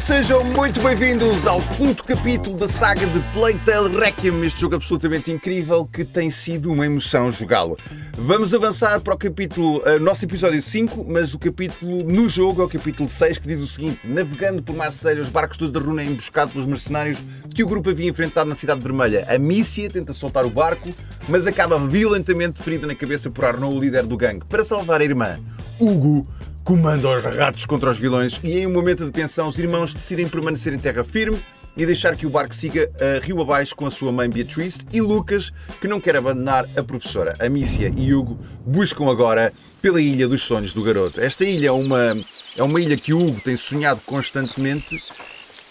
Sejam muito bem-vindos ao quinto capítulo da saga de Plague Tale Requiem, este jogo absolutamente incrível que tem sido uma emoção jogá-lo. Vamos avançar para o capítulo, uh, nosso episódio 5, mas o capítulo no jogo é o capítulo 6 que diz o seguinte: Navegando por Marselha, os barcos dos Runa emboscados pelos mercenários que o grupo havia enfrentado na Cidade Vermelha. A Mícia tenta soltar o barco, mas acaba violentamente ferida na cabeça por Arnaud, o líder do gangue. Para salvar a irmã, Hugo comanda os ratos contra os vilões e em um momento de tensão os irmãos decidem permanecer em terra firme e deixar que o barco siga a rio abaixo com a sua mãe Beatrice e Lucas, que não quer abandonar a professora. Amicia e Hugo buscam agora pela Ilha dos Sonhos do Garoto. Esta ilha é uma, é uma ilha que o Hugo tem sonhado constantemente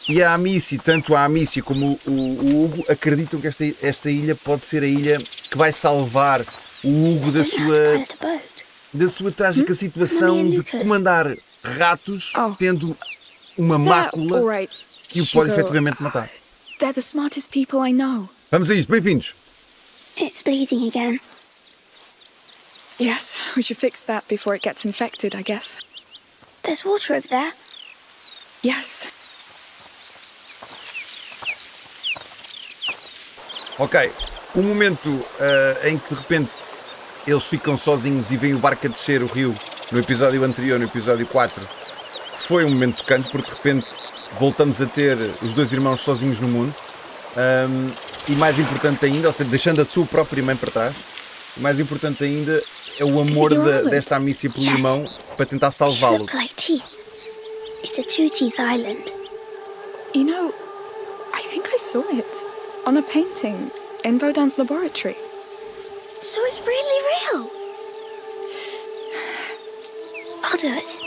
e a Amici, tanto a Amicia como o, o, Hugo, acreditam que esta, esta ilha pode ser a ilha que vai salvar o Hugo da sua da sua trágica hum? situação de comandar ratos oh. tendo uma mácula right. que o pode efetivamente matar. They're the smartest people I know. Vamos a isto, bem-vindos. It's bleeding again. Yes, we should fix that before it gets infected, I guess. There's water over there. Yes. Ok, um momento uh, em que de repente eles ficam sozinhos e veem o barco a descer o rio no episódio anterior, no episódio 4, foi um momento tocante porque de repente voltamos a ter os dois irmãos sozinhos no mundo. Um, e mais importante ainda, ou seja, deixando a sua própria mãe para trás, mais importante ainda é o amor de, desta Amicia pelo yes. irmão para tentar salvá-lo. It's a two-teeth island. You know, I think I saw it on a painting in Baudin's laboratory. So it's really real. I'll do it.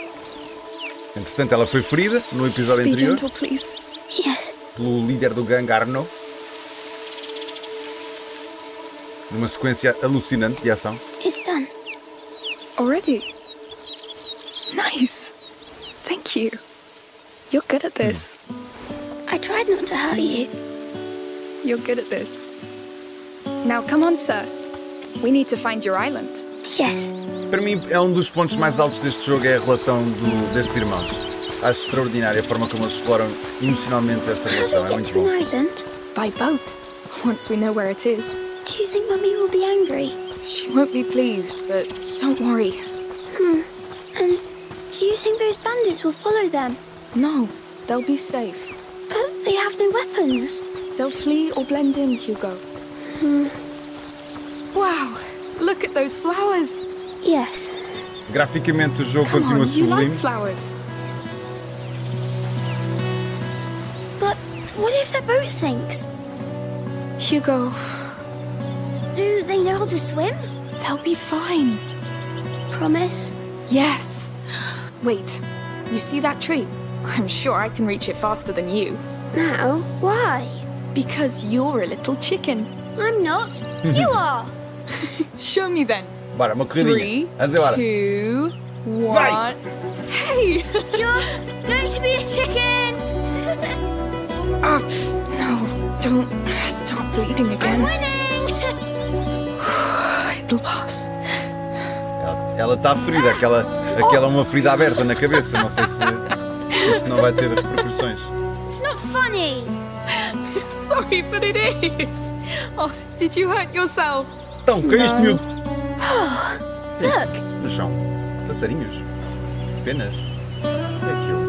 Entretanto, ela foi ferida no episódio Be anterior. Gentle, please. Yes. Pelo líder do gangue Arno. Numa sequência alucinante de ação. It's done. Already? Nice. Thank you. You're good at hmm. this. I tried not to hurt you. You're good at this. Now come on, sir. We need to find your island. Yes. Para mim, é um dos pontos mais altos deste jogo é a relação do, destes irmãos. Acho extraordinária a forma como eles exploram emocionalmente esta relação. É muito bom. Island? By boat. Once we know where it is. Do you think Mummy will be angry? She won't be pleased, but don't worry. Hmm. And do you think those bandits will follow them? No, they'll be safe. But they have no weapons. They'll flee or blend in, Hugo. Hmm. Wow, look at those flowers. Yes. Graficamente o jogo Come continua on, sublime. You like flowers. But what if their boat sinks? Hugo. Do they know how to swim? They'll be fine. Promise? Yes. Wait, you see that tree? I'm sure I can reach it faster than you. Now? Why? Because you're a little chicken. I'm not. you are. Show me then. Bora, uma corridinha. Three, two, one. Hey! You're going to be a chicken! ah, no, don't stop bleeding again. I'm winning! It'll pass. Ela está ferida, aquela, aquela é uma ferida aberta na cabeça. Não sei se isto não vai ter repercussões. It's not funny! Sorry, but it is. Oh, did you hurt yourself? Então, é isto, miúdo? Oh, look! No chão. Passarinhos. Penas. É aquilo.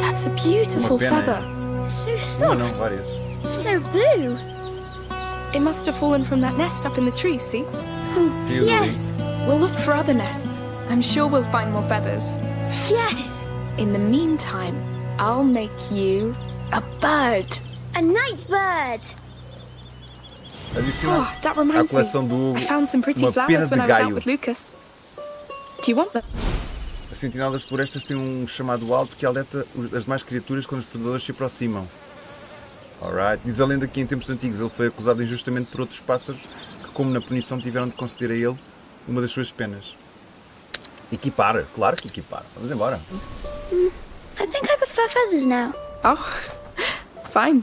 That's a beautiful feather. So soft. Uma não, várias. So blue. It must have fallen from that nest up in the tree, see? Oh, yes. We'll look for other nests. I'm sure we'll find more feathers. Yes. In the meantime, I'll make you a bird. A night bird. Adiciona oh, that reminds coleção do I found some pretty flowers when I was out with Lucas. Do you want them? A sentinela das florestas tem um chamado alto que alerta as demais criaturas quando os predadores se aproximam. Alright. Diz a lenda que em tempos antigos ele foi acusado injustamente por outros pássaros que, como na punição, tiveram de conceder a ele uma das suas penas. Equipar, claro que equipar. Vamos embora. I think I prefer feathers now. Oh, Fine.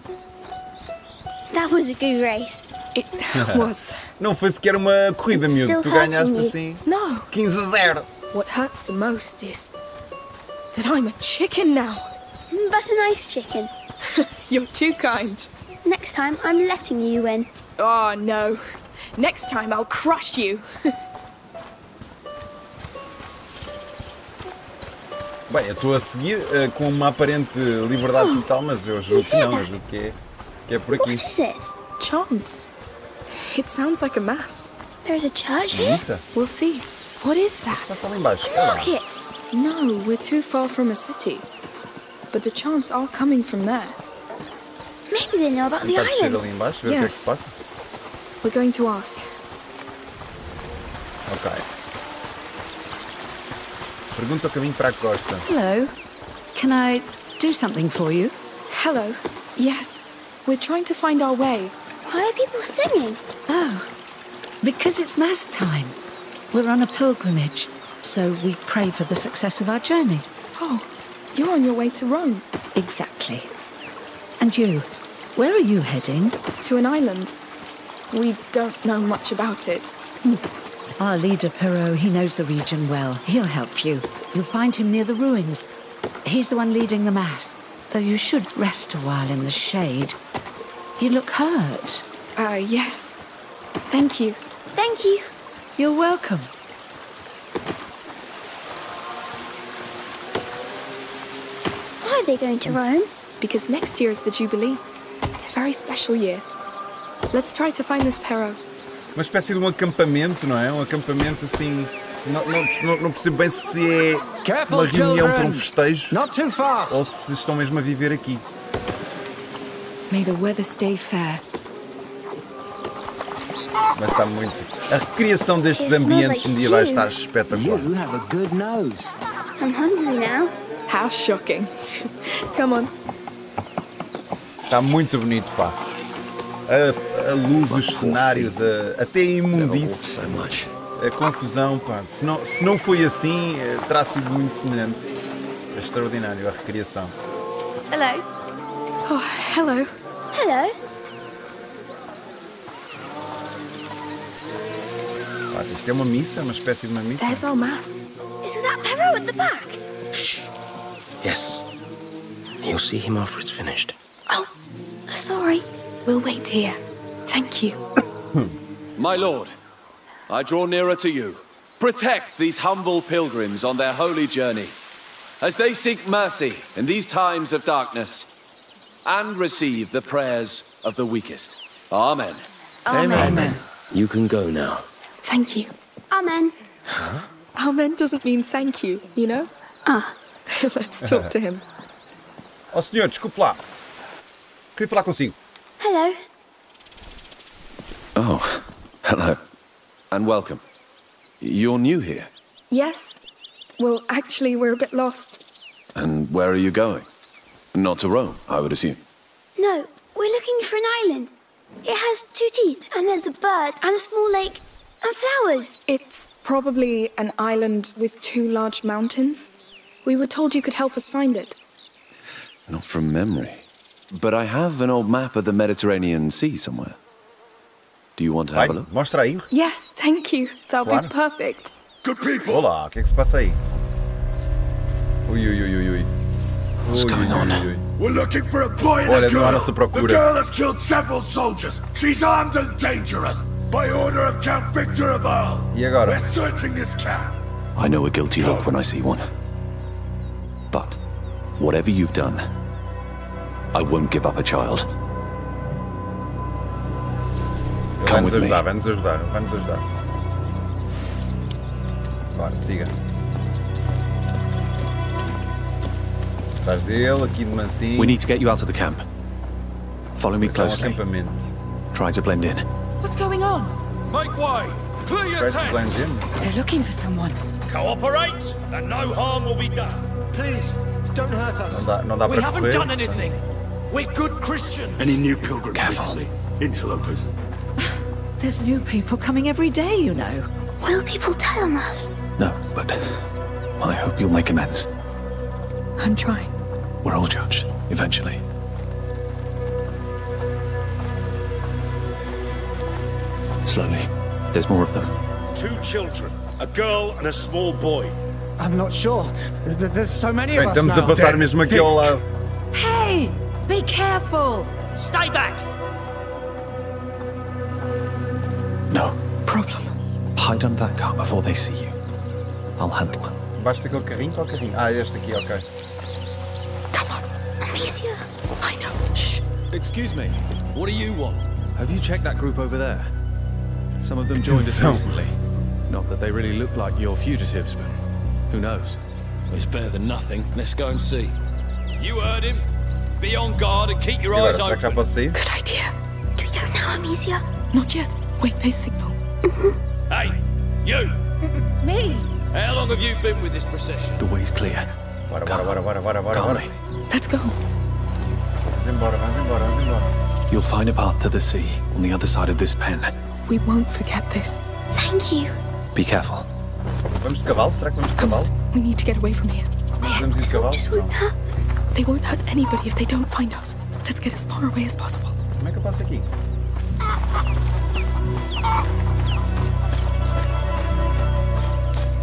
That was a good race. It was. Não foi sequer uma corrida, It's miúdo. still Tu hurting ganhaste assim No, 15 a 0. what hurts the most is that I'm a chicken now. Mm, But a nice chicken. You're too kind. Next time, I'm letting you win. Oh no. Next time I'll crush you. Bem, eu estou a seguir eh, com uma aparente liberdade total, mas eu julgo que não, eu julgo que é, que é por aqui. What is it? Chants. It sounds like a mass. There's a church here? Missa? We'll see. What is that? Passa lá embaixo. Look it. No, we're too far from a city. But the chants are coming from there. Maybe they know about the Tentar descer ali island. embaixo, ver o que é que se Yes. passa. We're going to ask. Ok. Pergunta o caminho para a costa. Hello. Can I do something for you? Hello. Yes. We're trying to find our way. Why are people singing? Oh, because it's Mass time. We're on a pilgrimage, so we pray for the success of our journey. Oh, you're on your way to Rome. Exactly. And you? Where are you heading? To an island. We don't know much about it. Hmm. Our leader, Perrault, he knows the region well. He'll help you. You'll find him near the ruins. He's the one leading the Mass, though you should rest a while in the shade. You look hurt. Uh, yes. Thank you. Thank you. You're welcome. Why are they going to Rome? Because next year is the Jubilee. It's a very special year. Let's try to find this Perro. Uma espécie de um acampamento, não é? Um acampamento assim. Não, não, não, percebo bem se é uma reunião para um festejo ou se estão mesmo a viver aqui. May the weather stay fair. Mas está muito. A recriação destes ambientes like medievais stew. está espetacular. You have a good nose. I'm hungry now. How shocking. Come on. Está muito bonito, pá. A, a luz, os cenários, a- até a imundice, a confusão, pá. Se não, se não foi assim, eh, terá sido muito semelhante. É extraordinário a recriação. Hello. Oh, hello. Hello. Pá, isto é uma missa, uma espécie de uma missa. There's our mass. Is that Perro at the back? Yes. You'll see him after it's finished. Oh, sorry. We'll wait here. Thank you. My lord, I draw nearer to you. Protect these humble pilgrims on their holy journey as they seek mercy in these times of darkness and receive the prayers of the weakest. Amen. Amen. You can go now. Thank you. Amen. Huh? Amen doesn't mean thank you, you know? Ah, Let's talk to him. Ó senhor, desculpe lá. Queria falar consigo. Hello. Oh, hello. And welcome. You're new here. Yes? Well, actually, we're a bit lost. And where are you going? Not to Rome, I would assume. No, we're looking for an island. It has two teeth, and there's a bird, and a small lake, and flowers. It's probably an island with two large mountains. We were told you could help us find it. Not from memory. But I have an old map of the Mediterranean Sea somewhere. Do you want to Vai, have a look? mostra aí. Yes, thank you. That'll Claro. be perfect. Good people, Olá, o que é que se passa aí? Ui, ui, ui, ui, ui. What's Ui, going ui, on? ui, ui. we're looking for a boy and Olha, a girl. nossa procura. The girl has killed several soldiers. She's armed and dangerous. By order of Count Victor of Arles. E agora? We're searching this camp. I know a guilty look when I see one. But, whatever you've done, I won't give up a child. Come with me. ajudar, vai-nos ajudar, vai-nos ajudar. Bora, siga. Atrás dele, aqui de mansinho. We need to get you out of the camp. Follow me Este é closely. Try to blend in. What's going on? Make way! Clear your Parece tents! They're looking for someone. Cooperate, and no harm will be done. Please, don't hurt us. Não dá, não dá We haven't correr. done anything. We're good Christians. Any new pilgrims Careful. recently? Interlopers. There's new people coming every day, you know. Will people tell on us? No, but I hope you'll make amends. I'm trying. We're all judged, eventually. Slowly. There's more of them. Two children, a girl and a small boy. I'm not sure. Th- th- There's so many of us estamos a now. passar mesmo aqui ao lado. Hey! Be careful! Stay back! No. Problem. Hide under that car before they see you. I'll handle them. Basta aquele carrinho, qual carrinho? Ah, este aqui, ok. Come on. Amicia, I know. Shh. Excuse me. What do you want? Have you checked that group over there? Some of them joined us recently. Not that they really look like your fugitives, but who knows? It's better than nothing. Let's go and see. You heard him. Be on guard and keep your E eyes será que já open. posso sair? Good idea. Do we don't know Amicia. Not yet. Wait, they signal. Mm-hmm. Hey, you! Me? How long have you been with this procession? The way's clear. Bora, bora, bora, bora, bora, bora, Calm bora. Let's go. Vamos embora, vamos embora, vamos embora. You'll find a path to the sea on the other side of this pen. We won't forget this. Thank you. Be careful. Vamos de cavalo? Será que vamos de cavalo? We need to get away from here. Vamos ir de cavalo? Just won't hurt. They won't hurt anybody if they don't find us. Let's get as far away as possible. Como é que eu passo aqui?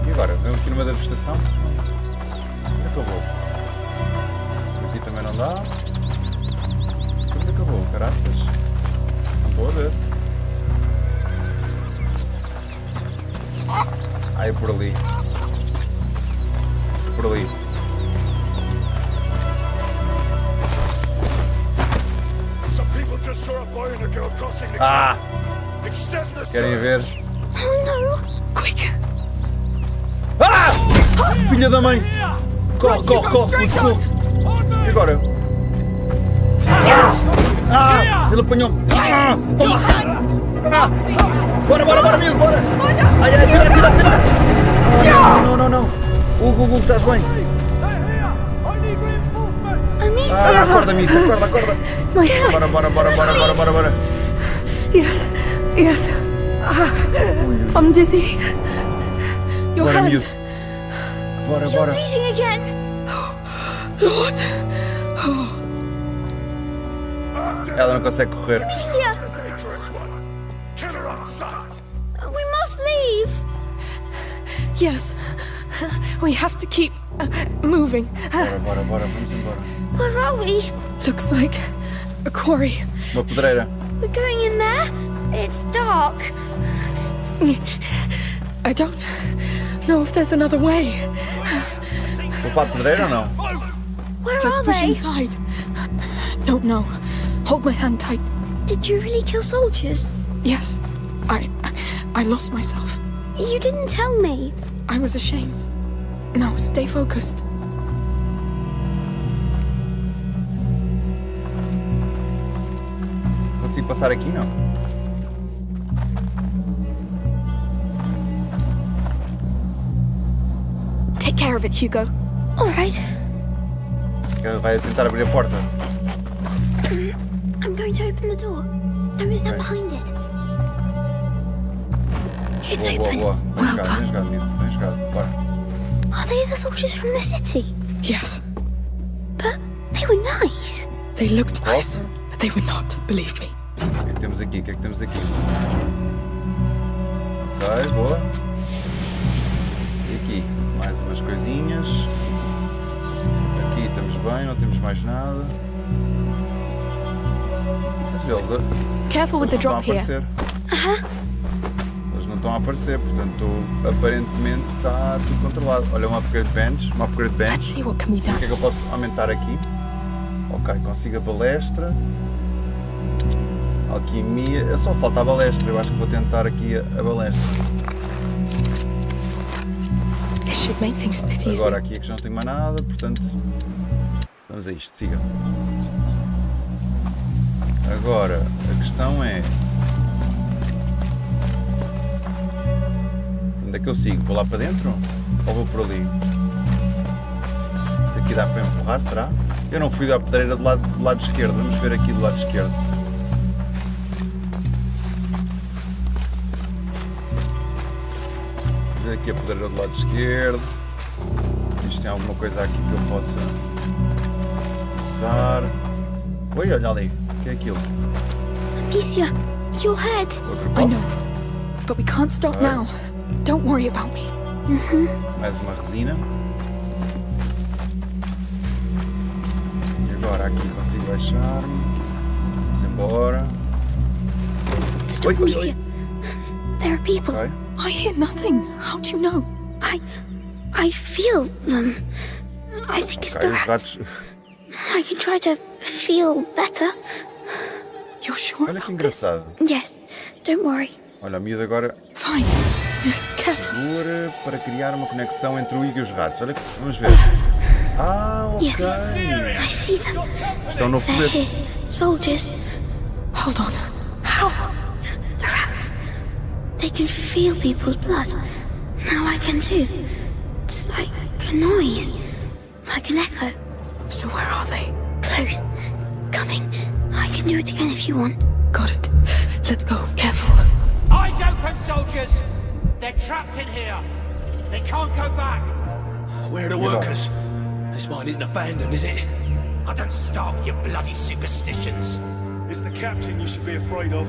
E agora? Venho aqui numa da vegetação? Onde é que eu vou? Aqui também não dá. Onde é que eu vou? Caraças. Não a ver. Ah, é por ali. Por ali. Ah! Querem ver? Oh no. Quick! Ah! Filha da mãe! Corre, corre, corre, corre! E agora? Ah! Ele apanhou-me! Ah! Toma! Ah! Bora, bora, bora, miúdo, bora! Ai, ai, tira, tira, tira! Ah, Não, não, não! Hugo, Hugo, estás bem? Amicia. Ah, acorda, Missa, acorda, acorda! My head. Bora, bora, bora, bora, bora, bora, bora! Yes. Yes. Ah, I'm dizzy. Your Bora, hand. miúdo! Bora, You're bora! bleeding again. Lord. Ela não consegue correr. Amicia, we must leave. Yes. We have to keep uh, moving. Bora, bora, bora, vamos embora. Where are we? Looks like a quarry. Uma pedreira. We're going in there? It's dark. I don't know if there's another way. Vou para a pedreira ou não? Where Let's are push they? inside. Don't know. Hold my hand tight. Did you really kill soldiers? Yes. I I lost myself. You didn't tell me. I was ashamed. Now stay focused. Consigo passar aqui, não? Take care of it, Hugo. All right. Ele vai tentar abrir a porta. Mm, I'm going to open the door. Don't stand behind it. It's Boa, boa, open. boa. Bem Well jogado, bem done. jogado. Bem Are they the soldiers from the city? Yes. But they were nice. They looked nice, but they were not, believe me. O que é que temos aqui? O que é que temos aqui? Ok, boa. E aqui? Mais umas coisinhas. Aqui estamos bem, não temos mais nada. Mas eles, a- Careful with the drop estão a here. aparecer. Eles não estão a aparecer, portanto, aparentemente está tudo controlado. Olha, um upgrade bench, um upgrade bench. Let's see what can be O que é done. que eu posso aumentar aqui? Ok, consigo a balestra. Alquimia. Só falta a balestra. Eu acho que vou tentar aqui a, a balestra. Agora aqui é que já não tenho mais nada, portanto. Vamos a isto, siga. Agora, a questão é. Onde é que eu sigo? Vou lá para dentro? Ou vou por ali? Aqui dá para empurrar, será? Eu não fui da pedreira do lado, do lado esquerdo. Vamos ver aqui do lado esquerdo. Aqui a pedreira do lado esquerdo. Se isto tem alguma coisa aqui que eu possa usar. Oi, olha ali. O que é aquilo? Amicia, your head. Outro I know. But we can't stop now. Don't worry about me. Mais uma resina. E agora aqui consigo baixar-me. Vamos embora. Stop, Oi, oi, oi. Alicia. There are people. Ok. I hear nothing. How do you know? I, I feel them. I think it's the rats. ratos. I can try to feel better. You're sure Olha que about this? Yes, don't worry. Olha, a miúda agora Fine. Careful. segura para criar uma conexão entre o Igor e os ratos. Olha, que- vamos ver. Ah, ok. Yes, I see them. Isto é novo They're poder. Soldiers. Hold on. How? They can feel people's blood. Now I can too. It's like a noise. Like an echo. So where are they? Close. Coming. I can do it again if you want. Got it. Let's go. Careful. Eyes open, soldiers! They're trapped in here. They can't go back. Where are the workers? This mine isn't abandoned, is it? I don't stop your bloody superstitions. It's the captain you should be afraid of.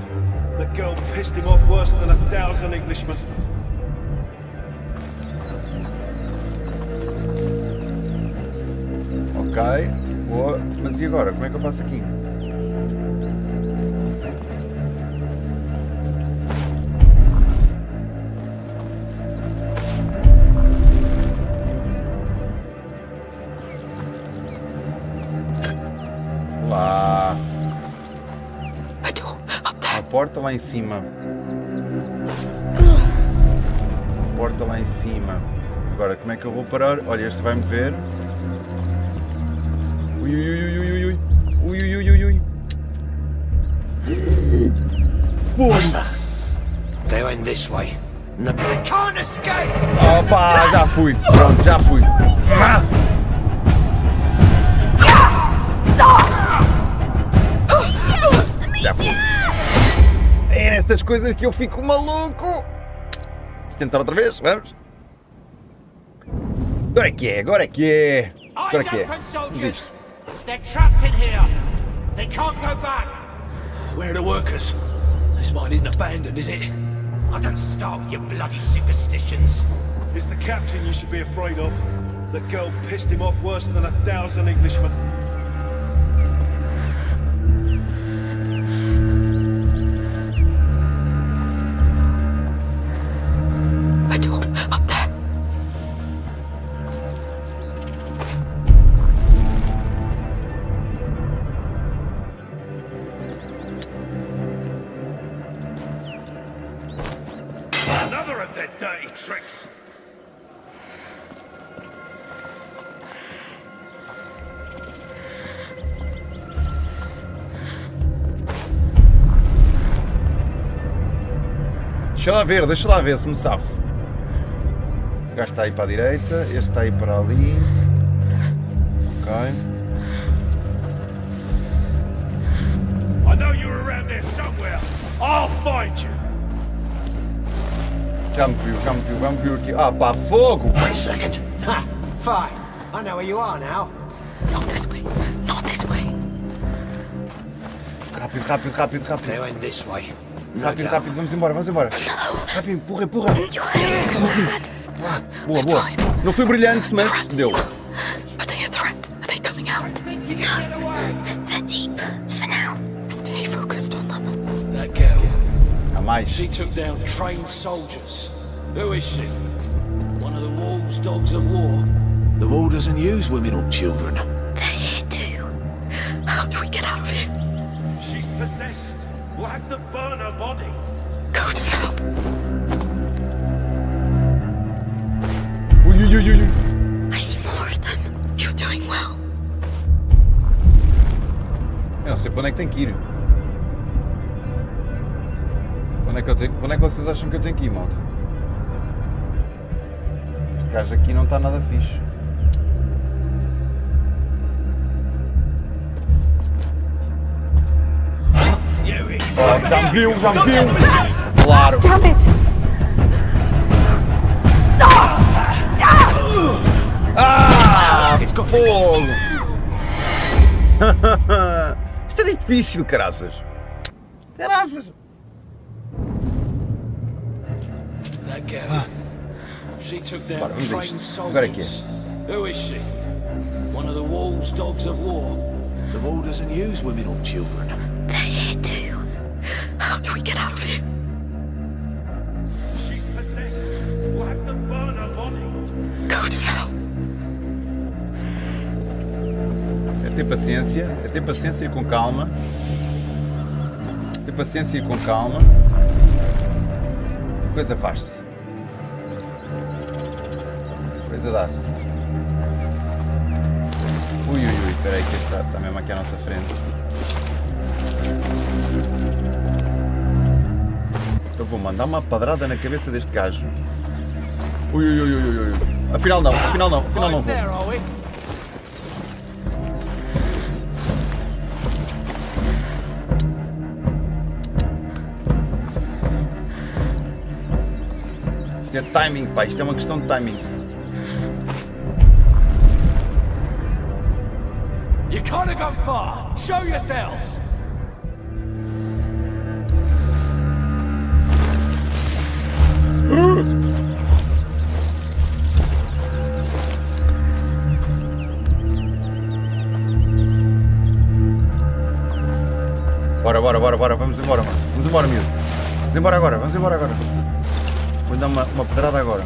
The girl pissed him off worse than a thousand Englishmen. Ok, boa. Mas e agora? Como é que eu passo aqui? Porta lá em cima. A porta lá em cima. Agora, como é que eu vou parar? Olha, este vai-me ver. Ui, ui, ui, ui, ui, ui. Ui, ui, ui, ui, ui. They went this way. No. They can't escape! Opa, já fui. Pronto, já fui. Ah! Já fui. Nestas coisas que eu fico maluco. Vamos tentar outra vez, vamos. Agora é que é, agora é que é. Agora é que é. Vamos isto. They're trapped in here. They can't go back. Where are the workers? This mine isn't abandoned, is it? I don't stop your bloody superstitions. It's the captain you should be afraid of. The girl pissed him off worse than a thousand Englishmen. Deixa lá ver, deixa lá ver se me safo. O gajo está aí para a direita, este está aí para ali. Ok. I know you're around there somewhere. I'll find you. Já me viu, já me viu, já me viu aqui. Ah pá, fogo! Wait a second. Ha! Fine. I know where you are now. Not this way. Not this way. Rápido, rápido, rápido, They rápido. went this way. Rápido, rápido, vamos embora, vamos embora. Rápido, empurra, empurra. Boa, boa. Não foi brilhante, mas deu. Are they a threat? Are they coming out? They're deep for now. Stay focused on them. That girl. Há mais. She took down trained soldiers. Who is she? One of the wolves' dogs of war. The wall doesn't use women or children. They're here too. How do we get out of here? She's possessed. We'll have to burn Para onde é que tem que ir. Para onde é que, eu tenho... onde é que vocês acham que eu tenho que ir, malta? Este gajo aqui não está nada fixe. Oh, já me viu, já me viu! Claro! Damn it! Ah! Fogo! É difícil, caraças! Caraças! down Bora, vamos a isto. Agora é que é. Who is she? One of the Wall's dogs of war. The wall doesn't use women or children. They're here too. How do we get out of here? Ter paciência, é ter paciência com calma. Ter paciência com calma. A coisa faz-se. A coisa dá-se. Ui, ui, ui, espera aí que está, está mesmo aqui à nossa frente. Eu vou mandar uma padrada na cabeça deste gajo. Ui, ui, ui, ui, ui. Afinal não, afinal não, afinal não vou. Isto é timing, pá, isto é uma questão de timing. You can't have gone far. Show yourselves. Bora, bora, bora, bora, vamos embora, mano. Vamos embora, miúdo. Vamos embora agora, vamos embora agora. Vou dar uma, uma pedrada agora.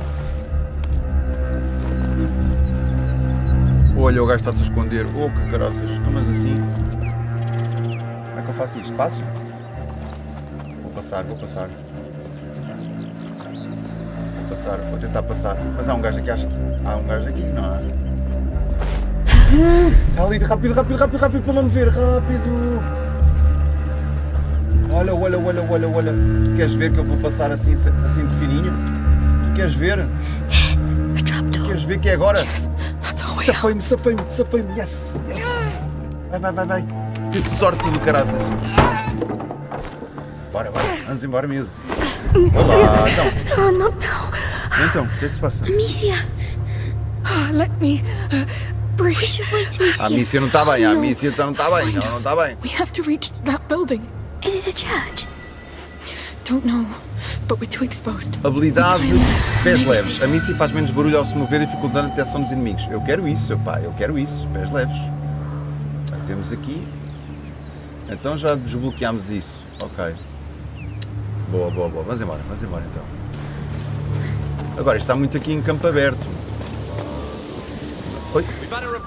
Olha, o gajo está-se a esconder. Oh, que caraças. Não, mas assim. Como é que eu faço isto? Passo? Vou passar, vou passar. Vou passar, vou tentar passar. Mas há um gajo aqui, acho. Há um gajo aqui, não há? Está ali, rápido, rápido, rápido, rápido, para não me ver, rápido. Olha, olha, olha, olha, olha. Tu queres ver que eu vou passar assim, assim de fininho? Tu queres ver? Tu queres ver que é agora? Safei-me, safei-me, safei-me. Yes, yes. Vai, vai, vai, vai. Que sorte do caraças. Bora, bora. Vamos embora, miúdo. Olá, então. No, not now. Então, o que é que se passa? Amicia. Ah, let me uh, Amicia. A Mícia não está bem, a No, Mícia não está bem, não está bem. We have to reach that building. Is it a church? Don't know, but we're too exposed. Habilidade pés leves. A Missy faz menos barulho ao se mover, dificultando a detecção dos inimigos. Eu quero isso, pá, eu quero isso. Pés leves. Já temos aqui. Então já desbloqueámos isso. Ok. Boa, boa, boa. Vamos embora, vamos embora então. Agora, isto está muito aqui em campo aberto. Oi.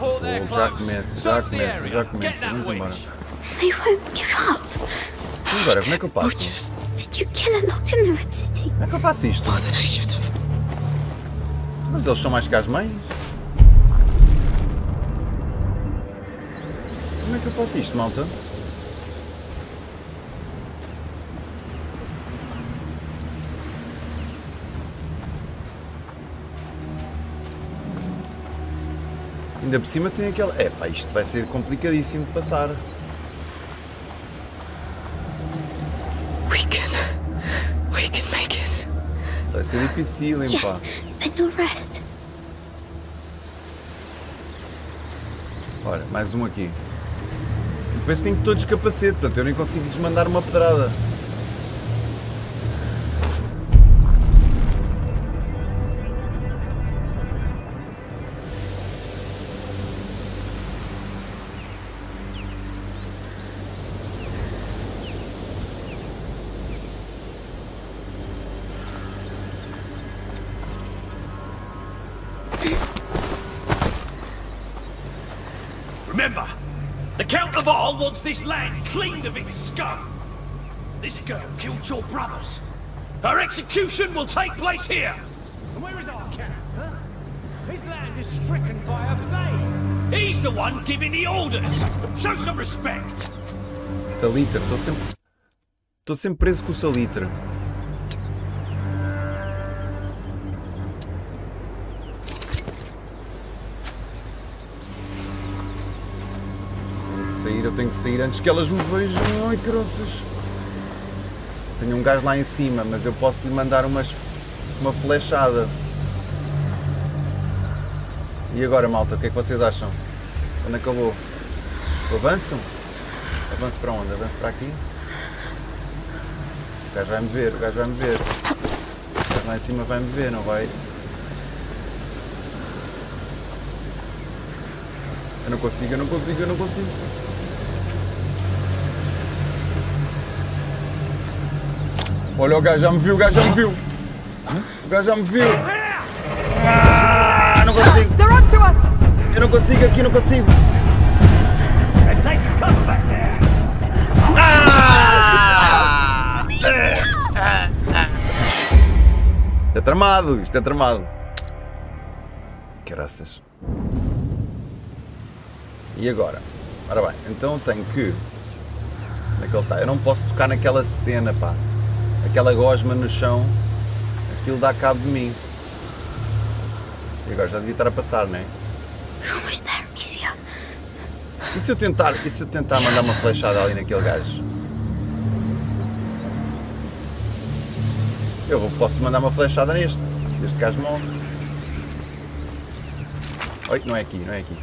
Oh, já começa, já começa, já começa. Vamos embora. They won't give up. E agora, como é que eu passo? Did you kill her locked in the Red City? Como é que eu faço isto? More than I should have. Mas eles são mais que as mães. Como é que eu faço isto, malta? Ainda por cima tem aquela. É pá, isto vai ser complicadíssimo de passar. Ser difícil. Yes, then you'll rest. Olha, mais um aqui. Depois tenho todos capacete, portanto eu nem consigo desmandar uma pedrada. Remember, the Count of All wants this land cleaned of its scum. This girl killed your brothers. Her execution will take place here. And where is our cat, huh? His land is stricken by a plague. He's the one giving the orders. Show some respect. Salitre, estou sempre. Estou sempre preso com o salitre. Sair, eu tenho de sair antes que elas me vejam. Ai, caroças. Tenho um gajo lá em cima, mas eu posso lhe mandar umas, uma flechada. E agora, malta, o que é que vocês acham? É que eu avanço? Avanço para onde? Avanço para aqui? O gajo vai-me ver, o gajo vai-me ver. O gajo lá em cima vai me ver, não vai? Eu não consigo, eu não consigo, eu não consigo. Olha, o gajo já me viu, o gajo já me viu. O gajo já me viu. Ah, não consigo. Eu não consigo aqui, não consigo. Ah! Isto é tramado, isto é tramado. Caraças. E agora? Ora bem, então tenho que. Onde é que ele está? Eu não posso tocar naquela cena, pá. Aquela gosma no chão. Aquilo dá cabo de mim. E agora já devia estar a passar, não é? There, Amicia. E se eu tentar, e se eu tentar mandar uma flechada ali naquele gajo? Eu posso mandar uma flechada neste. Este gajo morre. Oi, não é aqui, não é aqui.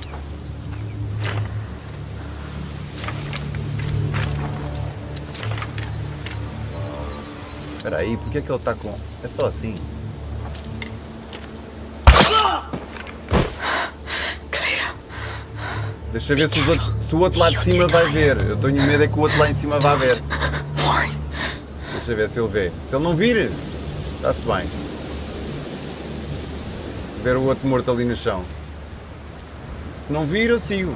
Espera aí, porque é que ele está com... É só assim. Deixa eu ver se, os outros- se o outro lá de cima vai ver. Eu tenho medo é que o outro lá em cima vá ver. Deixa eu ver se ele vê. Se ele não vir, está-se bem. Ver o outro morto ali no chão. Se não vir, eu sigo.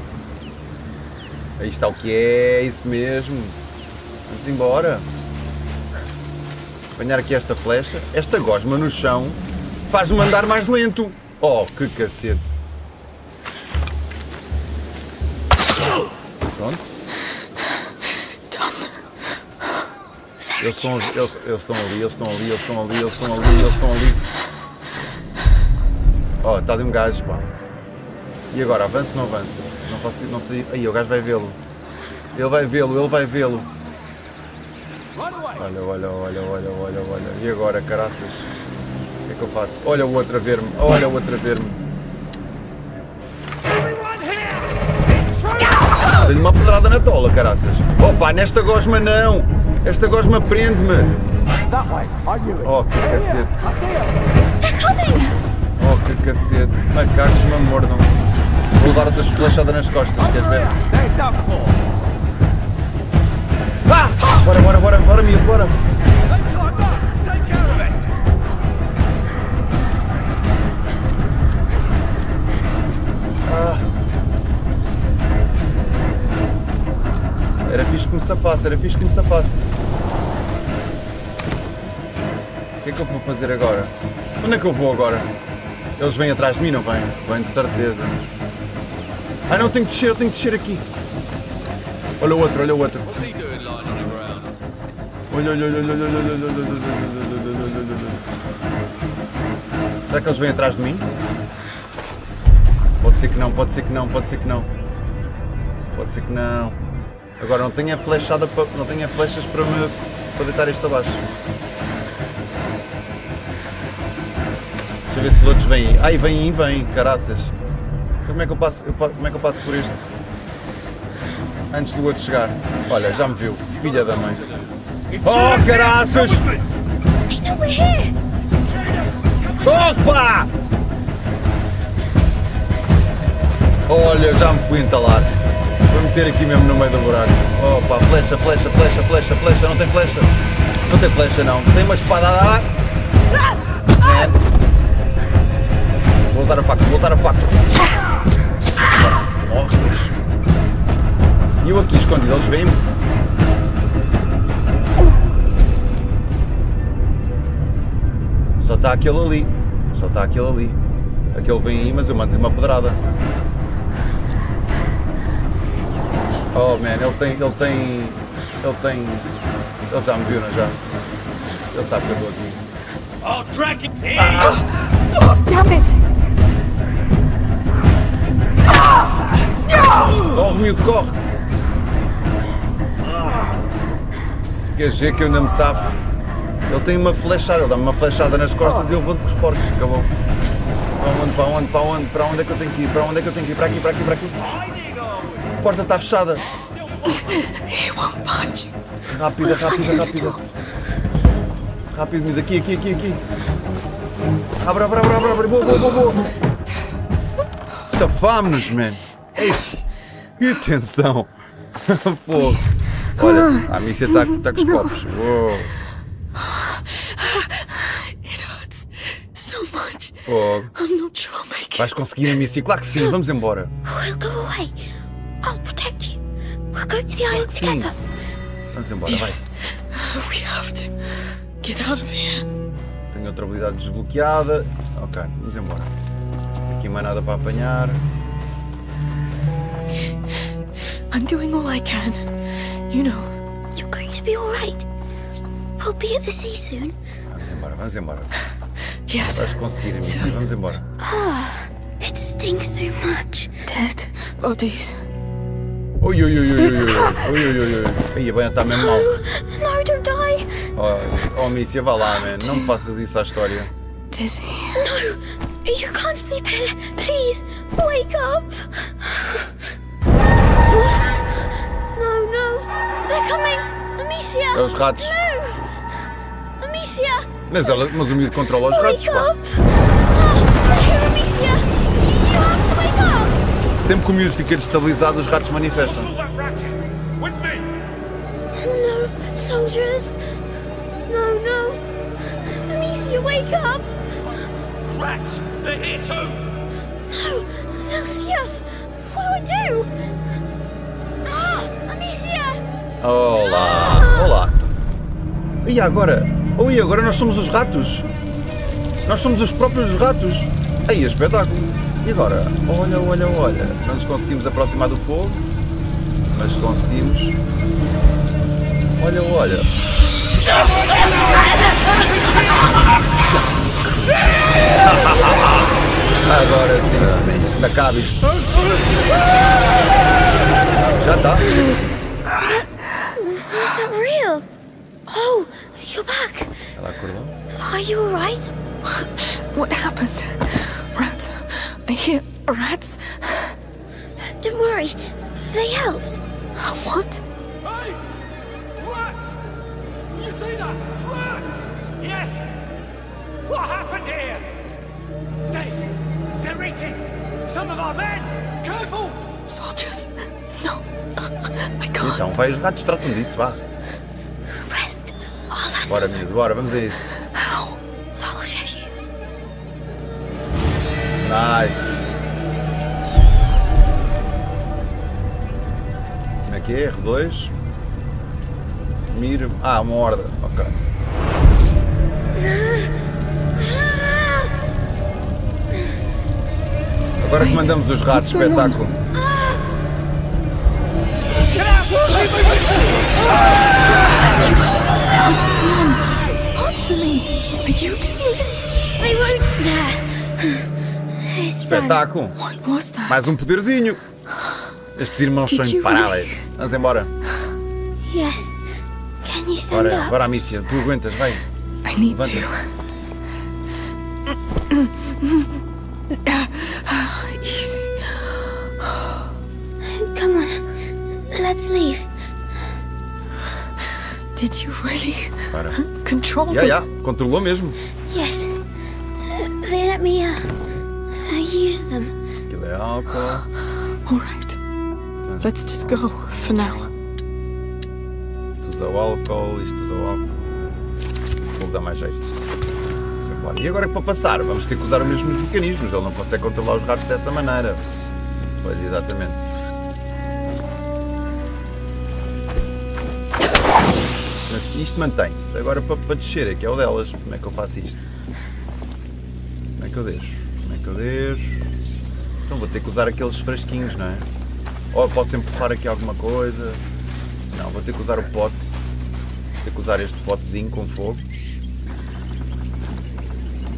Aí está o que é, é isso mesmo. Vamos embora. Apanhar aqui esta flecha. Esta gosma no chão faz-me andar mais lento. Oh, que cacete. Pronto. Eles estão, eles, eles estão ali, eles estão ali, eles estão ali, eles estão ali, eles estão ali. Oh, está ali um gajo, pá. E agora, avance ou não avance? Não faço, não sei. Aí, o gajo vai vê-lo. Ele vai vê-lo, ele vai vê-lo. Olha, olha, olha, olha, olha, olha. E agora, caraças? O que é que eu faço? Olha o outro a ver-me, olha o outro a ver-me. Dei-lhe uma pedrada na tola, caraças. Opa, nesta gosma não! Esta gosma prende-me! Oh, que cacete! Oh, que cacete! Macacos me mordam! Vou levar outra esplachada nas costas, queres ver? Bora, bora, bora, bora, miúdo, bora! Ah! Era fixe que me safasse, era fixe que me safasse. O que é que eu vou fazer agora? Onde é que eu vou agora? Eles vêm atrás de mim, não vêm? Vêm de certeza. Ah não, tenho que descer, eu tenho que descer aqui. Olha o outro, olha o outro. Olha, olha, olha, olha, olha, olha, olha, olha, olha. Será que eles vêm atrás de mim? Pode ser que não, pode ser que não, pode ser que não. Pode ser que não. Agora não tenho a flechada para, não tenho flechas para me para deitar isto abaixo. Deixa eu ver se os outros vêm aí. Ai, vêm vêm, caraças. Como é que eu passo, eu como é que eu passo por isto? Antes do outro chegar. Olha, já me viu, filha da mãe. Oh, caraças! Opa! Olha, já me fui entalar. Vou meter aqui mesmo no meio do buraco. Opa, flecha, flecha, flecha, flecha, flecha. Não tem flecha. Não tem flecha, não. Tem uma espada a dar. É. Vou usar a faca, vou usar a faca. Morres. E eu aqui escondido, eles veem-me. Só está aquele ali. Só está aquele ali. Aquele vem aí, mas eu mando-lhe uma pedrada. Oh man, ele tem. Ele tem. Ele tem. Ele já me viu, não é já? Ele sabe que eu estou aqui. I'll drag him here. Damn it! Corre, miúdo, corre! Queres ver que eu ainda me safo? Ele tem uma flechada, ele dá-me uma flechada nas costas e eu vou com os porcos, acabou. Para onde, para onde, para onde, para onde é que eu tenho que ir? Para onde é que eu tenho que ir? Para aqui, para aqui, para aqui. A porta está fechada. Rápida, rápida, rápida. Rápido, miúdo, aqui, aqui, aqui, aqui. Abre, abre, abre, abre, abre. Boa, boa, boa, boa. Safámos-nos, man. Ei, que tensão. Pô. Olha, a Mícia está tá com os copos. Uou. It hurts so much. Fogo. I'm not sure I'll make it. Vais conseguir, a Mícia? Claro que sim, vamos embora. We'll go away. I'll protect you. We'll go to the island Sim. together. Vamos embora, vai. Yes. We have to get out of here. Tenho outra habilidade desbloqueada. Ok, vamos embora. Aqui mais nada para apanhar. I'm doing all I can. You know. You're going to be alright. We'll be at the sea soon. Vamos embora, vamos embora. Yes. Vais conseguir, Mícia. Vamos embora. Ah, it stinks so much. Dead bodies. Ui, ui, ui, ui, ui, ui, ui, ui, ui. Aí, a banha está mesmo mal. No, don't die. Oh, oh Mícia, vá lá, man. Não me faças isso à história. Dizzy. No, you can't sleep here. Please, wake up. What? No, no. They're coming. Amicia. É os ratos. Move. Amicia. Mas, ela, mas o miúdo controla os ratos, pá. Ah. Sempre que o miúdo fica destabilizado, os ratos manifestam-se. With me! No, soldiers. No, no. Amicia, wake up. Rats! They're here too! No, they'll see us. What do I do? Ah, Amicia. Olá, olá. E agora? Ui, agora nós somos os ratos. Nós somos os próprios ratos. Aí, espetáculo. E agora? Olha, olha, olha. Não nos conseguimos aproximar do fogo, mas conseguimos. Olha, olha. Agora sim. Da cabis. Já tá. Are you alright? What happened? Rats. I hear rats. Don't worry, they helped. What? Hey! Rats! You see that? Rats! Yes! What happened here? They... They're eating some of our men! Careful! Soldiers. No. I can't. Então, vai, os ratos tratam disso, vá. Rest. I'll Bora, them. bora, vamos a isso. Nice. Como é que é? R2. Mira. Ah, uma horda. Ok. Agora que mandamos os ratos, espetáculo. Answer me. Are you doing this? They won't. There. Espetáculo. Mais um poderzinho. Estes irmãos Did são imparáveis. Vamos embora. Yes. Can you stand Bora, up? bora, Amicia. Tu aguentas, vai. I need Levanta. to. Easy. Come on. Let's leave. Did you really Bora. control Já, them? já. Controlou mesmo. Yes. They let me uh, use them. É. All right. Let's just go for now. Isto usa o álcool, isto usa o álcool. Vou dar mais jeito. E agora que para passar, vamos ter que usar os mesmos mecanismos. Ele não consegue controlar os ratos dessa maneira. Pois, exatamente. Mas isto mantém-se. Agora para, para descer é que é o delas. Como é que eu faço isto? Como é que eu deixo? Que eu deixo? Então vou ter que usar aqueles frasquinhos, não é? Ou posso empurrar aqui alguma coisa? Não, vou ter que usar o pote. Vou ter que usar este potezinho com fogo.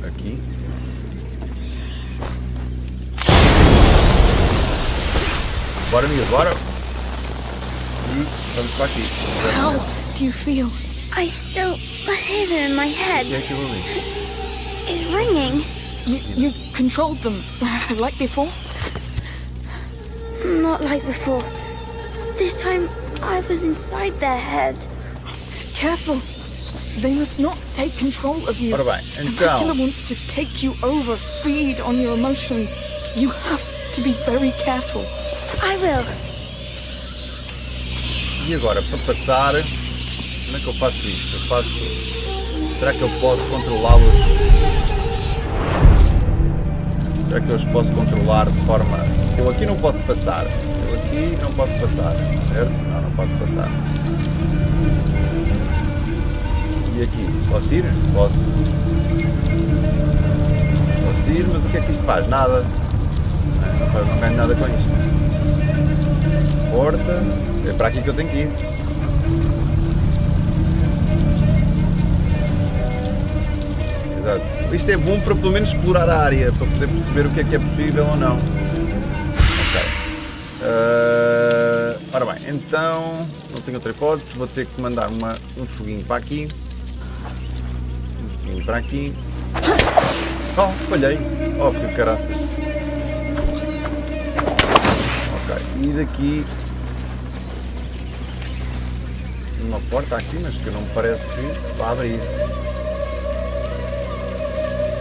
Aqui. Bora, amiga, bora! Vamos para aqui. How do you feel? I still hear them in my head. O que é aquilo ali? It's ringing. You, you controlled them like before? Not like before. This time I was inside their head. Careful. They must not take control of you. Ora bem, The então- macula wants to take you over, feed on your emotions. You have to be very careful. I will. E agora, para passar, como é que eu faço isto? Eu faço. Será que eu posso controlá-los? Será que eu os posso controlar de forma. Eu aqui não posso passar. Eu aqui não posso passar, certo? Não, não posso passar. E aqui? Posso ir? Posso. Posso ir, mas o que é que isto faz? Nada. Não, não ganho nada com isto. Porta. É para aqui que eu tenho que ir. Exato. Isto é bom para pelo menos explorar a área, para poder perceber o que é que é possível ou não. Ok. Ah, ora bem, então não tenho outra hipótese, vou ter que mandar uma, um foguinho para aqui. Um foguinho para aqui. Oh, falhei. Oh, que caraças. Ok, e daqui uma porta aqui, mas que não me parece que vá abrir.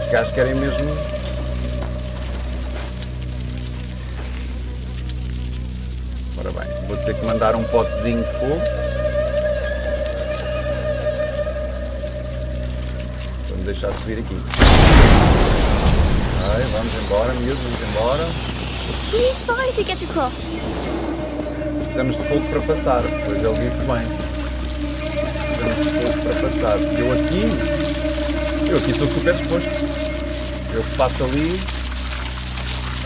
Os gajos querem mesmo. Ora bem, vou ter que mandar um potezinho de fogo. Me deixar subir aqui. Vamos embora, miúdo, vamos embora. We need fire to get across. Precisamos de fogo para passar, depois ele disse bem. Precisamos de fogo para passar. Eu aqui. Eu aqui estou super exposto. Eu se passo ali.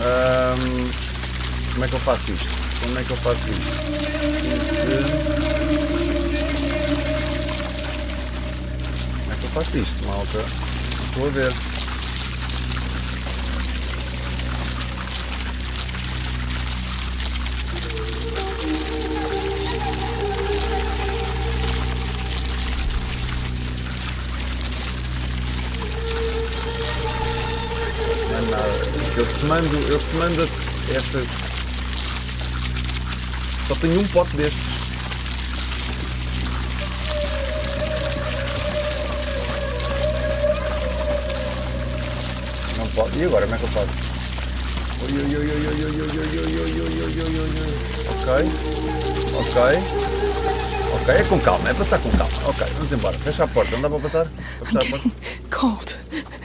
ahm, como é que eu faço isto? Como é que eu faço isto? Como é que eu faço isto, malta? Estou a ver. mando, eu se manda esta. Só tenho um pote destes. Não pode. E agora como é que eu faço? Ok, ok, ok, é com calma, é passar com calma. Ok, vamos embora. Fecha a porta, não dá para passar? Fechar a porta. Cold.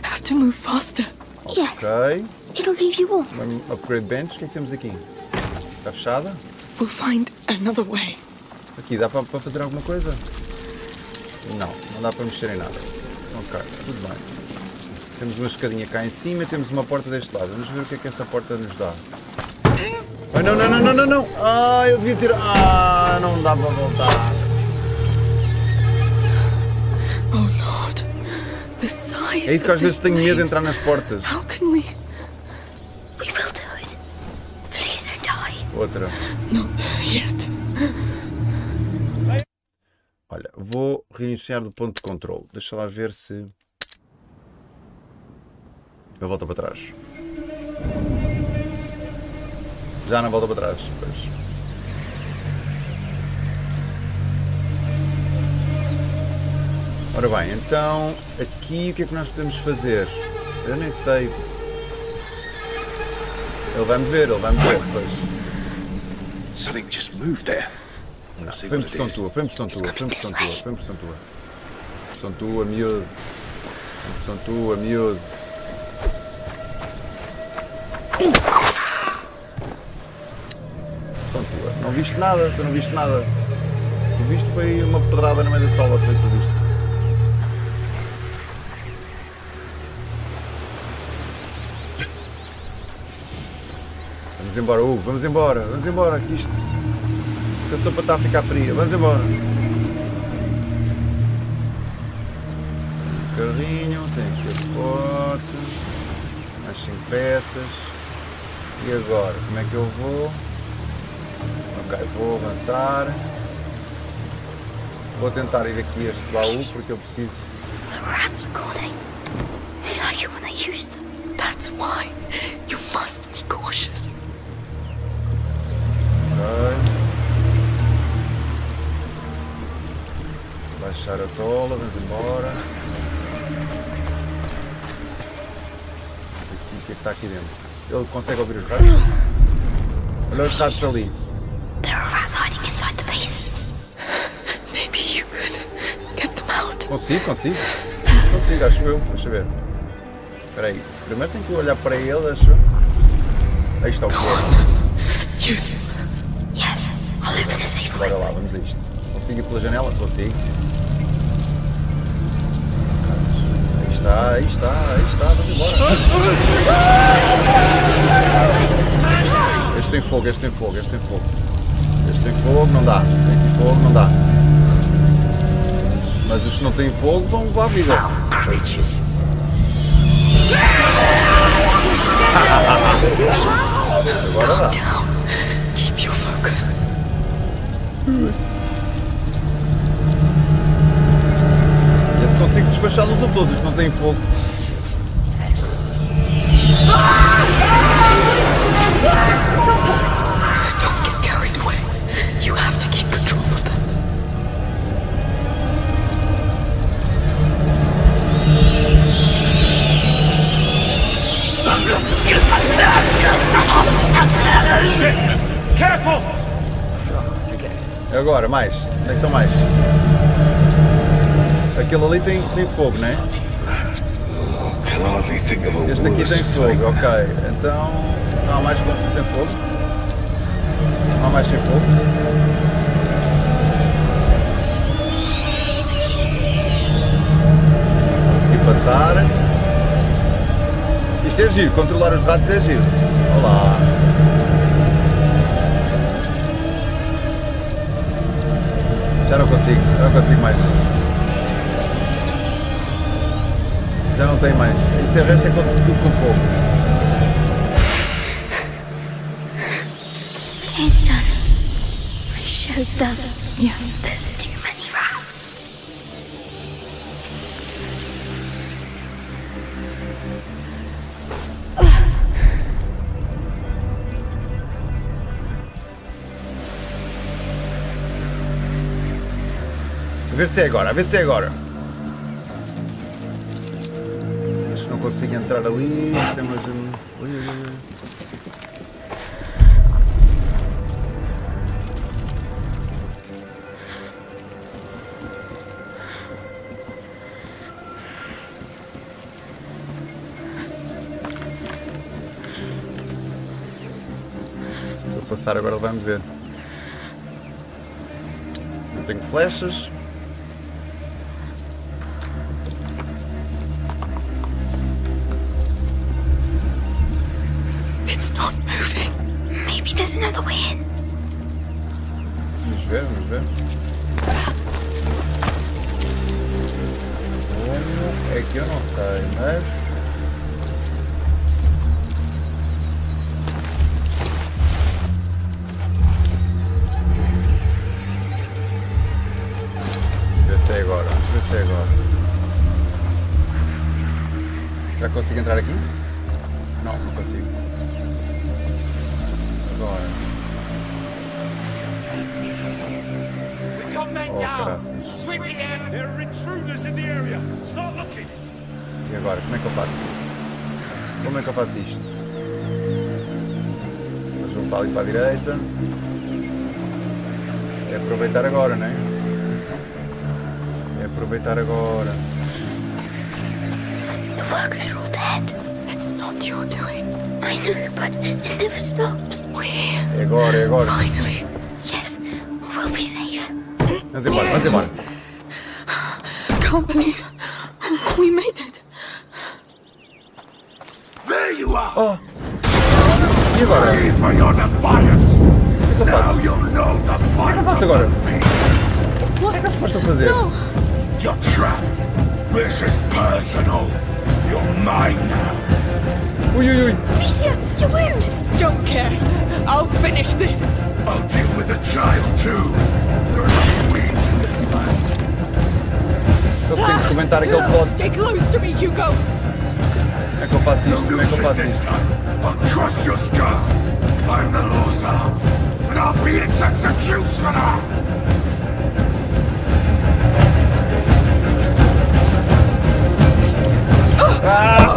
Have to move faster. Yes. Ok. It'll keep you warm. Um upgrade bench, o que é que temos aqui? Está fechada? We'll find another way. Aqui, dá para, para fazer alguma coisa? Não, não dá para mexer em nada. Ok, tudo bem. Temos uma escadinha cá em cima e temos uma porta deste lado. Vamos ver o que é que esta porta nos dá. Ai, não, não, não, não, não, não! Ah, eu devia ter... Ah, não dá para voltar. É isso que às vezes tenho medo de entrar nas portas. How can we? We will do it. Please don't die. Outra. Not yet. Olha, vou reiniciar do ponto de controle. Deixa lá ver se. Eu volto para trás. Já não volta para trás. Pois. Ora bem, então aqui o que é que nós podemos fazer? Eu nem sei. Ele vai-me ver, ele vai-me ver depois. Something just moved there. Não, foi impressão tua, foi impressão tua, foi impressão tua, foi impressão tua. Impressão tua, miúdo. Impressão tua, miúdo. Impressão tua. Não viste nada, tu não viste nada. Tu viste foi uma pedrada no meio da tola, foi o que tu viste. Vamos embora, Hugo, vamos embora, vamos embora, que isto. A sopa está a ficar fria, vamos embora. Um carrinho, tem aqui o pote, mais 5 peças. E agora, como é que eu vou? Ok, vou avançar. Vou tentar ir aqui a este baú porque eu preciso. The rats are calling. They like it when I use them. That's why you must be cautious. Ok. Fechar a tola, vamos embora. Aqui, o que é que está aqui dentro? Ele consegue ouvir os ratos? Olha os ratos ali. Consigo, consigo. Consigo, acho eu. Deixa eu ver. Espera aí. Primeiro tenho que olhar para ele, acho eu. Aí está o que Bora lá, vamos a isto. Consigo ir pela janela? Consigo. Aí está, aí está, aí está, vamos embora. Este tem fogo, este tem fogo, este tem fogo. Este tem fogo, não dá. Tem fogo, não dá. Mas os que não têm fogo vão para a vida. Agora dá. Se consigo despachá-los a todos, não têm fogo. Mais? Onde é que estão mais? Aquele ali tem, tem fogo, não é? Este aqui tem fogo, ok. Então não há mais quantos sem fogo? Não há mais sem fogo? Consegui passar. Isto é giro, controlar os ratos é giro. Olá. Já não consigo, já não consigo mais. Já não tem mais. Isto é o resto é com- tudo com fogo. It's done. I showed them. Yes. A ver se é agora, a ver se é agora. Acho que não consigo entrar ali. Temos um. Passar agora vai-me ver. Não tenho flechas. Como é que eu faço? Como é que eu faço isto? Vamos para ali para a direita. É aproveitar agora, não é? É aproveitar agora. The workers are all dead. It's not your doing. I know, but it never stops. We're. É agora, é agora. Finally. Yes, we'll be safe. Vamos embora, vamos embora. Can't believe you are! Oh! E agora? Pray for your defiance! O que é que eu Now faço? you'll know the O que eu fight faço agora? O que é que eu suposto fazer? You're trapped. This is personal. You're mine now. Ui, ui, ui. Amicia, your wound! Don't care. I'll finish this. I'll deal with the child too. There are no weeds in this land. Eu tenho que comentar aquele ah, plot. Stay close to me, Hugo. Jako pasíš, jako your skull. I'm the loser! And I'll be its executioner! Ah!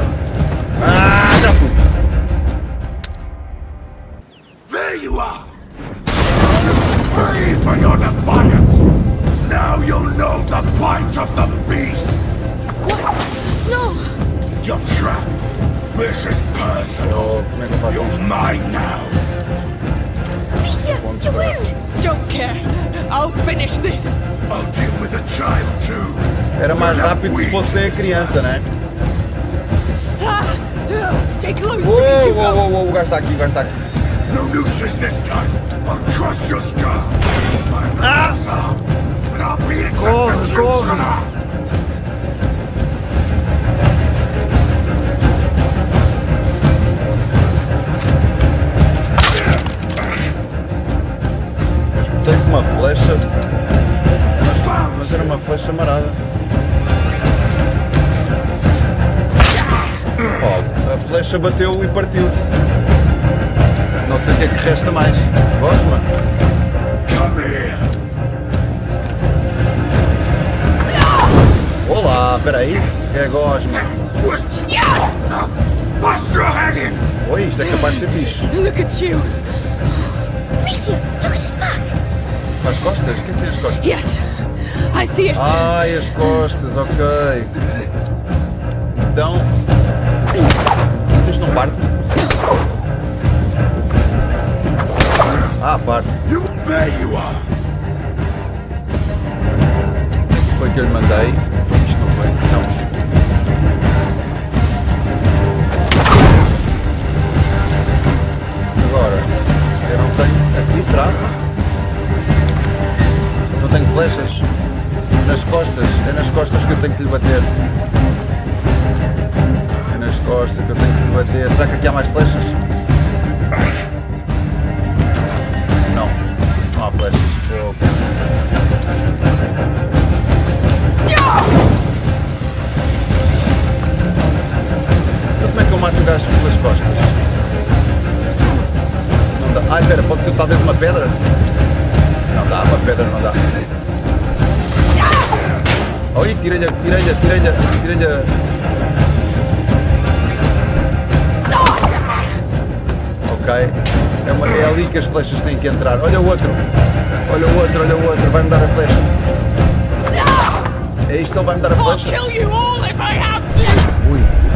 Rápido se fosse a criança, né? Ah, Uou, me, uou, uou, uou, o gajo está aqui, o gajo está aqui. No nooses this time! I'll crush your skull! My arms are, but I'll be its Corre, executioner! Tem uma flecha. Mas, mas era uma flecha marada. Flecha bateu e partiu-se. Não sei o que é que resta mais. Gosma? Come here! Olá, peraí. É Gosma. Bust your head in! Oi, isto é capaz de ser bicho. Look at you. Amicia, look at his back. As costas? Quem tem as costas? Yes, I see it. Ai, as costas, ok. Então. Ah, parte. You, there you are! Foi que eu lhe mandei. Foi isto, não foi? Não. Agora, eu não tenho. Aqui será? Não tenho flechas. Nas costas. É nas costas que eu tenho que lhe bater. É nas costas que eu tenho que lhe bater. Será que aqui há mais flechas? Gajo pelas costas? Não dá. Ai, espera, pode ser talvez uma pedra? Não dá, uma pedra não dá. Oi, tirei-lhe, tirei-lhe, tirei-lhe, tirei-lhe. Ok. É, uma- é ali que as flechas têm que entrar. Olha o outro. Olha o outro, olha o outro. Vai-me dar a flecha. É isto que ele vai-me dar a flecha?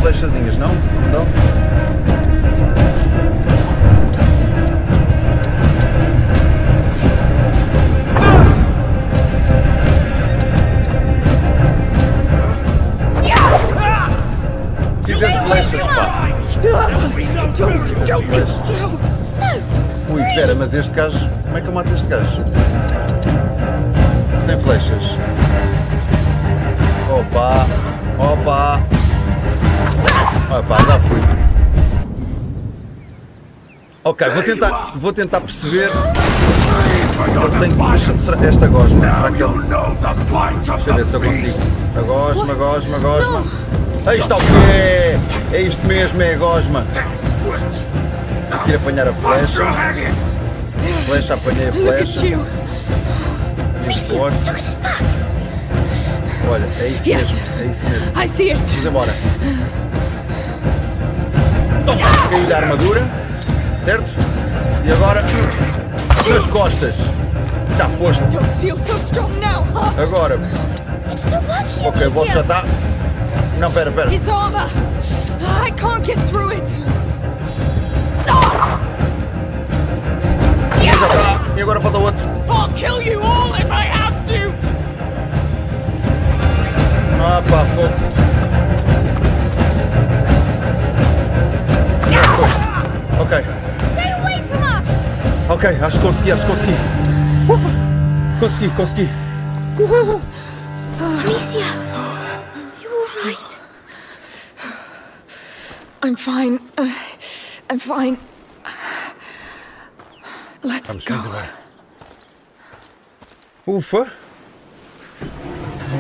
Flechazinhas, não? Não? Precisa de flechas, pá. Ui, espera, mas este gajo. Como é que eu mato este gajo? Sem flechas. Opa! Opa! Opa, já fui. Ok, vou tentar, vou tentar perceber. Eu tenho, será, esta gosma, será que ele. Deixa eu ver se eu consigo. A gosma, gosma, gosma. Aí está o quê? É isto mesmo, é a gosma. Tenho que ir apanhar a flecha. Flecha, apanhei a flecha. Olha, é isso mesmo, é isso mesmo. Vamos embora. Caiu a armadura, certo? E agora, nas costas. Já foste. Agora, ok, o bolso já está. Não, pera, pera. I can't get through it. Já está. E agora falta o outro. I'll kill you all if I have to. Ah, pá, fogo. Ok, acho que consegui, acho que consegui. Consegui, consegui. Amicia, you all right? I'm fine. Uh, I'm fine. Let's Vamos, go. Ufa!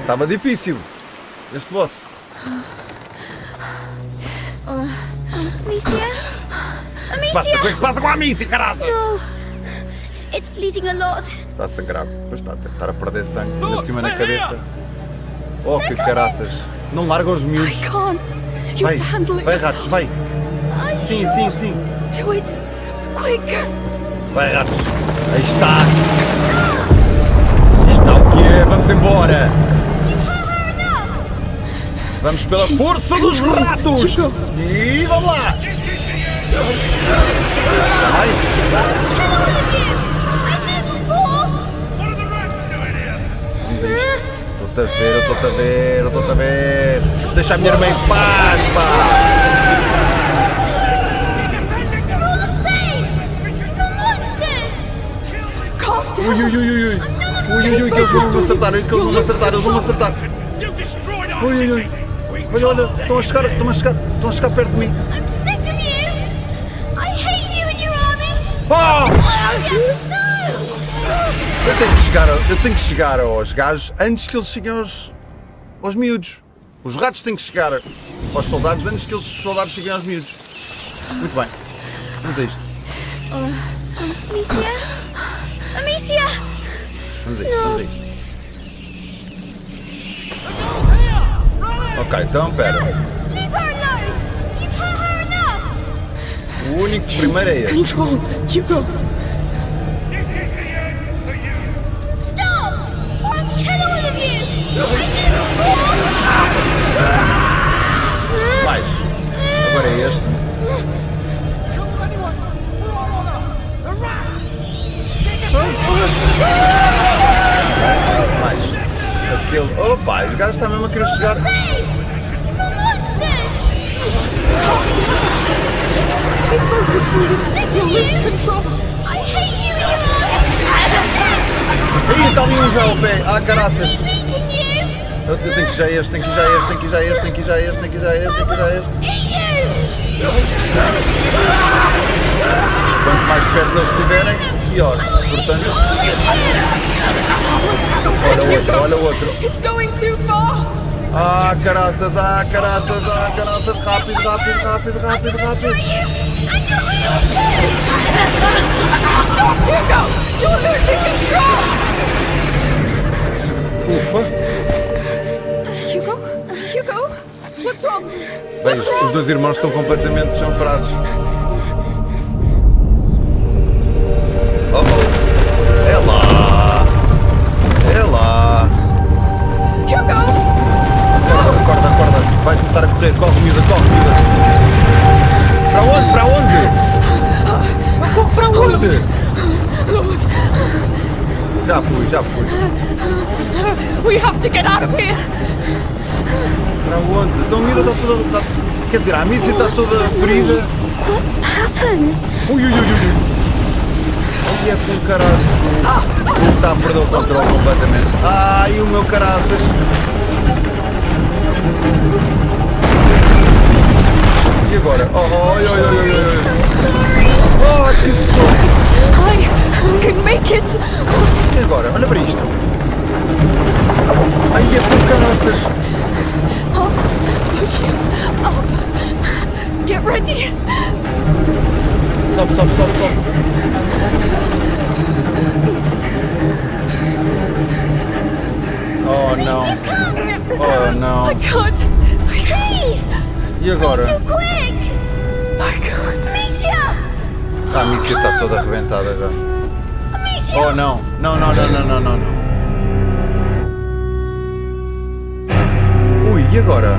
Estava difícil. Este boss. Amicia? Se passa, o que é que Amicia! se passa com a Amici, caralho? No. It's bleeding a lot. Está a sangrar, depois está a tentar a perder sangue, ainda por cima na cabeça. Oh, que caraças. Não largam os miúdos. Vai, vai ratos, vai. Sim, sim, sim. Do it. Quick. Vai ratos. Aí está. Está o quê? Vamos embora. Vamos pela força dos ratos. E vamos lá. Estou-te a ver, estou-te a ver, eu estou-te a ver. Deixa a minha irmã em paz, pá. Ui, ui, ui, ui, ui. Ui, ui, ui, que eles vão me acertar, que eles vão me acertar, eles vão me acertar. Ui, ui, ui. Olha, olha, estão a chegar, estão a chegar, estão a chegar perto de mim. I'm sick of you! I hate you and your Eu tenho que chegar, a- eu tenho que chegar aos gajos antes que eles cheguem aos, aos miúdos. Os ratos têm que chegar aos soldados antes que eles, os soldados cheguem aos miúdos. Muito bem. Vamos a isto. Amicia? Amicia! Vamos a isto, vamos a isto. Ok, então pera. O único primeiro é este. Control. Hugo. Stop! Or I'll kill all of you! I did before! Mais. Agora é este. Mais. Aquele. Opa, os gajos estão mesmo a querer chegar. Stay focused, Eden. You'll lose control. I hate you! Ih, está ali um já ao pé. Ah, caraças. Eu, eu tenho que ir já este, tenho que já este, tenho que já este, tenho que já este, tenho que já este, tenho que já este. Quanto mais perto eles estiverem, pior. Portanto, olha o outro, olha o outro. It's going too far. Ah, caraças, ah, caraças, ah, caraças. Rápido, rápido, rápido, rápido, rápido. Stop, Hugo. You're losing control. Ufa. Hugo? Hugo? What's wrong? Bem, os, dois irmãos estão completamente chanfrados. Oh, oh. É lá. É lá. Hugo! Acorda, acorda. Vai começar a correr. Corre, miúda, corre, miúda. Já fui, já fui. we have to get out of here. Para onde? Então a miúda está toda... Está... Quer dizer, a Missy está toda ferida. What happened? Ui, ui, ui, ui. ui. E é com caraças. Está a perder o controle completamente. Ai, o meu caraças. E agora? Oh, oi, oi, oi, oi, oi. Oh, que sorte. I can make it. E agora? Olha para isto. Ai, é com caraças. Up. Get ready. Sobe, sobe, sobe, sobe. Oh, não. Oh, não. I can't. I can't. Please! E agora? Ah, a Missy está toda arrebentada já. Oh, não. Não, não, não, não, não, não. não. Ui, e agora?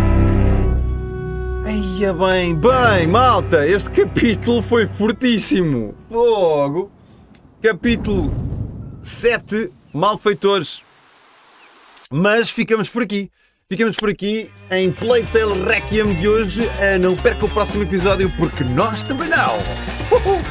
Eia bem, bem, malta, este capítulo foi fortíssimo. Fogo. Capítulo 7, Malfeitores. Mas ficamos por aqui. Ficamos por aqui em Playtale Requiem de hoje. Ah, Não perca o próximo episódio porque nós também não. Uhul.